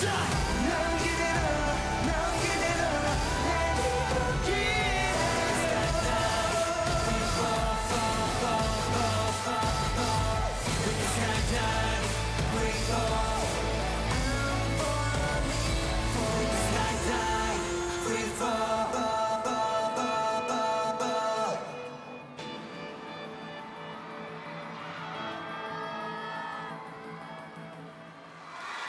die!